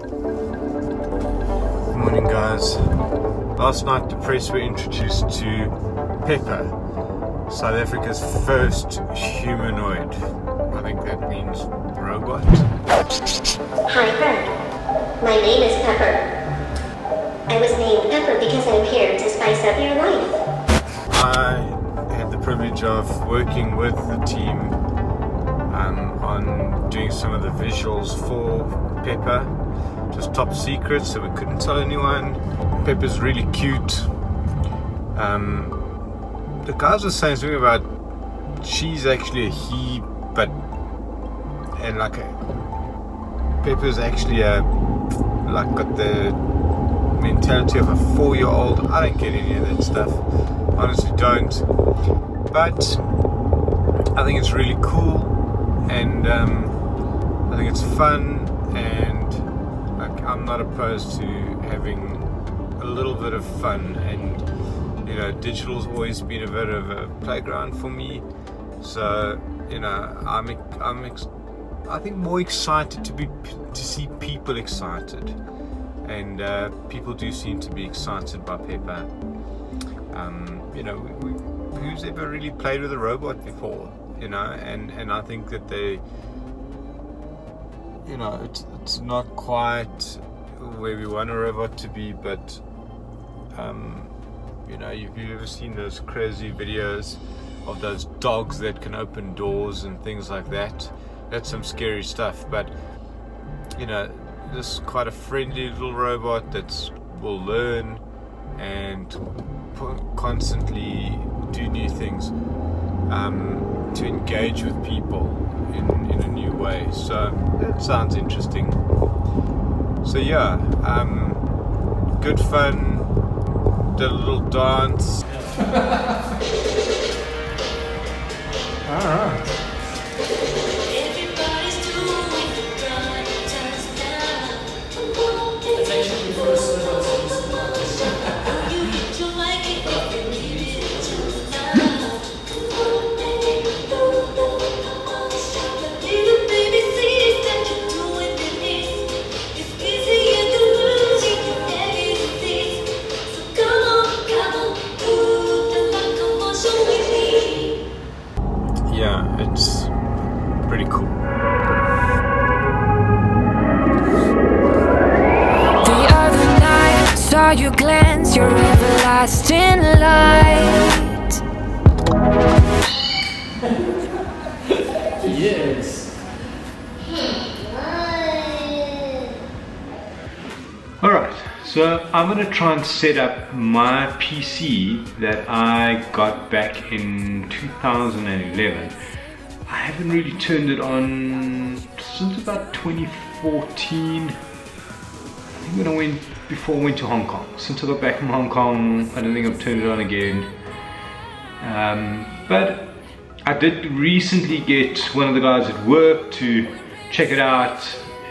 Good morning guys. Last night the press were introduced to Pepper, South Africa's first humanoid. I think that means robot. Hi, Bert. My name is Pepper. I was named Pepper because I'm here to spice up your life. I had the privilege of working with the team um, on doing some of the visuals for Pepper. Just top secret, so we couldn't tell anyone. Pepper's really cute. Um, the guys were saying something about she's actually a he, but and like a, Pepper's actually a like got the mentality of a four-year-old. I don't get any of that stuff. Honestly, don't. But I think it's really cool, and um, I think it's fun, and not opposed to having a little bit of fun. And you know, digital's always been a bit of a playground for me. So you know, I'm I'm I think more excited to be to see people excited, and uh, people do seem to be excited by Pepper. Um, you know, we, we, who's ever really played with a robot before? You know, and and I think that they, you know, it's it's not quite where we want a robot to be, but um, you know, if you've ever seen those crazy videos of those dogs that can open doors and things like that that's some scary stuff. But you know this is quite a friendly little robot that will learn and constantly do new things um, to engage with people in, in a new way. So that sounds interesting so yeah um, good fun did a little dance. All right saw you glance your everlasting light. Yes Alright, so I'm going to try and set up my PC that I got back in 2011 I haven't really turned it on since about 2014 I think when I went before I went to Hong Kong. Since I got back from Hong Kong, I don't think I've turned it on again. Um, but I did recently get one of the guys at work to check it out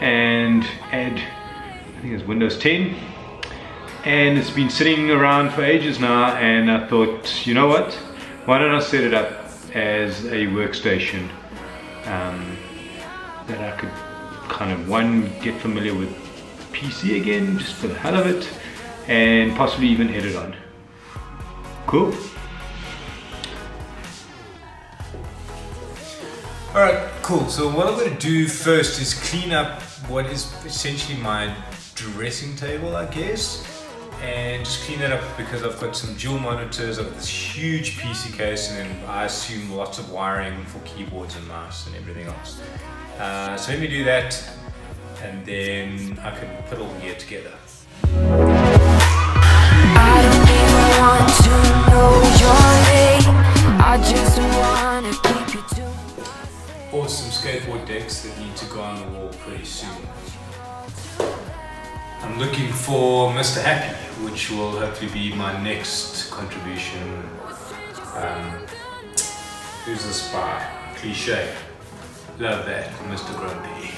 and add, I think it's Windows 10. And it's been sitting around for ages now and I thought, you know what? Why don't I set it up as a workstation um, that I could kind of, one, get familiar with PC again, just for the hell of it, and possibly even edit on. Cool. Alright, cool. So what I'm to do first is clean up what is essentially my dressing table, I guess. And just clean it up because I've got some dual monitors, I've got this huge PC case, and then I assume lots of wiring for keyboards and mouse and everything else. Uh, so let me do that and then I can put all the gear together. Mr. Happy, which will hopefully be my next contribution. Um, who's the spy? Cliche. Love that, Mr. Grumpy.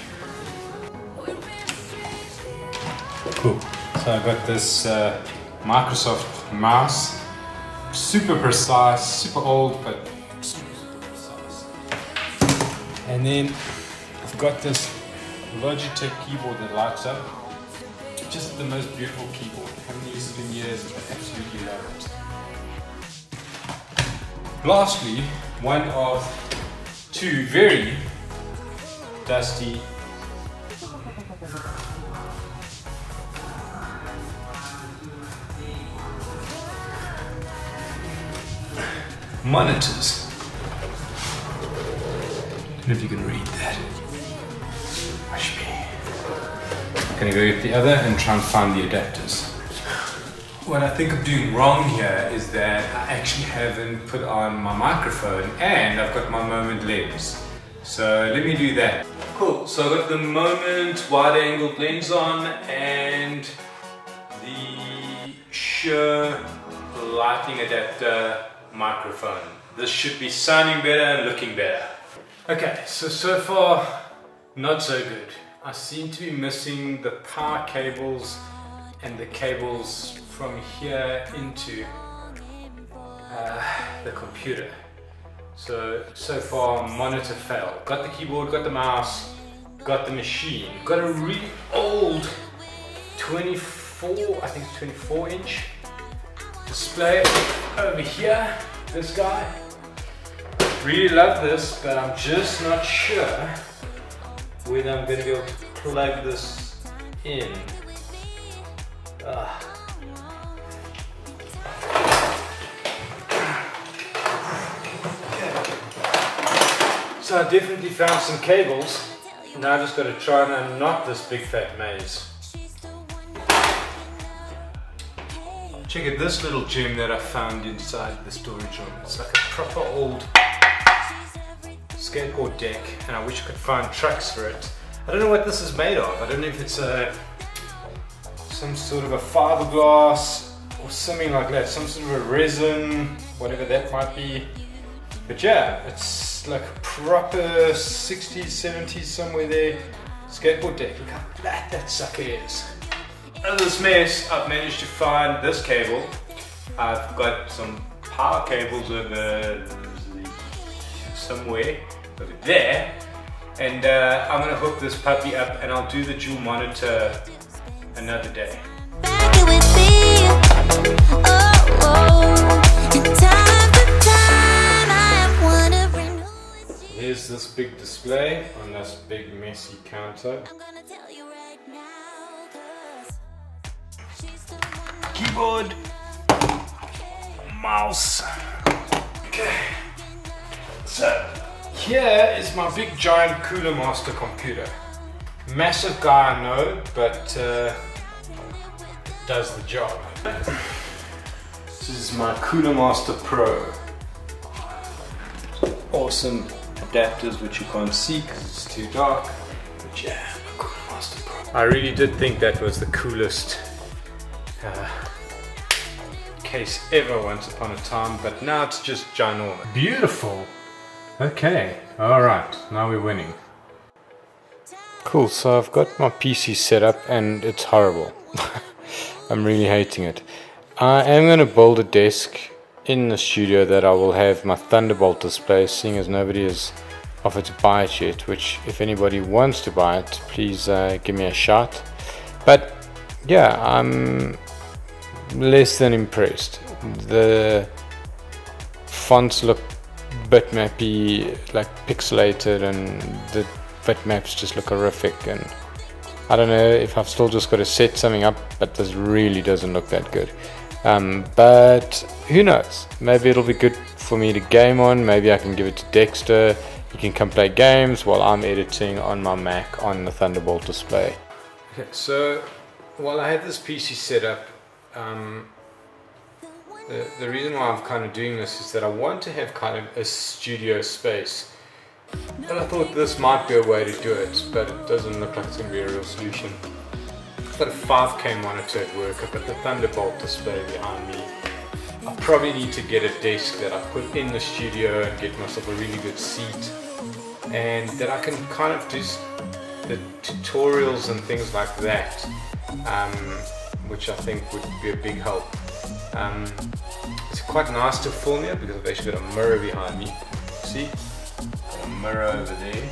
Cool. So I got this uh, Microsoft mouse, super precise, super old, but super, precise. And then I've got this Logitech keyboard that lights up. Just the most beautiful keyboard. Haven't used it in years, but absolutely love it. Lastly, one of two very dusty monitors. I don't know if you can read that. Me. Gonna go with the other and try and find the adapters. What I think I'm doing wrong here is that I actually haven't put on my microphone and I've got my Moment lens. So let me do that. Cool, so I've got the Moment wide angle lens on and the Shure Lightning adapter microphone. This should be sounding better and looking better. Okay, so so far not so good. I seem to be missing the power cables and the cables from here into uh, the computer. So, so far monitor fail. Got the keyboard, got the mouse, got the machine. Got a really old 24, I think it's 24 inch display over here. This guy. Really love this, but I'm just not sure to be able to plug this in. So I definitely found some cables. Now I just got to try and unknot this big fat maze. Check out this little gem that I found inside the storage room. It's like a proper old skateboard deck and I wish I could find tracks for it. I don't know what this is made of. I don't know if it's a some sort of a fiberglass or something like that. Some sort of a resin, whatever that might be. But yeah, it's like a proper 60s, 70s, somewhere there skateboard deck. Look how flat that sucker is. Out of this mess, I've managed to find this cable. I've got some power cables over somewhere over there. And uh, I'm gonna hook this puppy up and I'll do the dual monitor another day. Here's this big display on this big messy counter. keyboard, mouse. Okay. So here is my big giant Cooler Master computer. Massive guy, I know, but uh, does the job. This is my Cooler Master Pro. Awesome adapters which you can't see because it's too dark. But yeah, Cooler Master Pro. I really did think that was the coolest uh, case ever once upon a time, but now it's just ginormous. Beautiful. Okay, alright, now we're winning. Cool, so I've got my PC set up and it's horrible. I'm really hating it. I am going to build a desk in the studio that I will have my Thunderbolt display, seeing as nobody has offered to buy it yet, which if anybody wants to buy it, please uh, give me a shot. But yeah, I'm less than impressed. The fonts look bitmappy, like pixelated, and the bitmaps just look horrific. And I don't know if I've still just got to set something up, but this really doesn't look that good. Um, but who knows? Maybe it'll be good for me to game on. Maybe I can give it to Dexter. He can come play games while I'm editing on my Mac on the Thunderbolt display. Okay, so while I had this PC set up, um, the, reason why I'm kind of doing this is that I want to have kind of a studio space. And I thought this might be a way to do it, but it doesn't look like it's going to be a real solution. I've got a 5K monitor at work, I've got the Thunderbolt display behind me. I probably need to get a desk that I put in the studio and get myself a really good seat and that I can kind of do the tutorials and things like that. Um, which I think would be a big help. Um, it's quite nice to film here because I've actually got a mirror behind me. See? Got a mirror over there.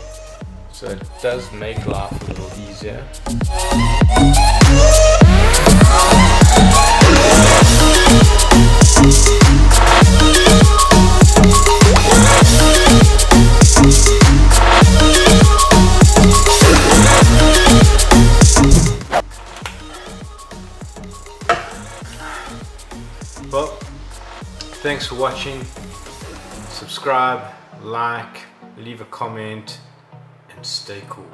So it does make life a little easier. Well, thanks for watching. Subscribe, like, leave a comment, and stay cool.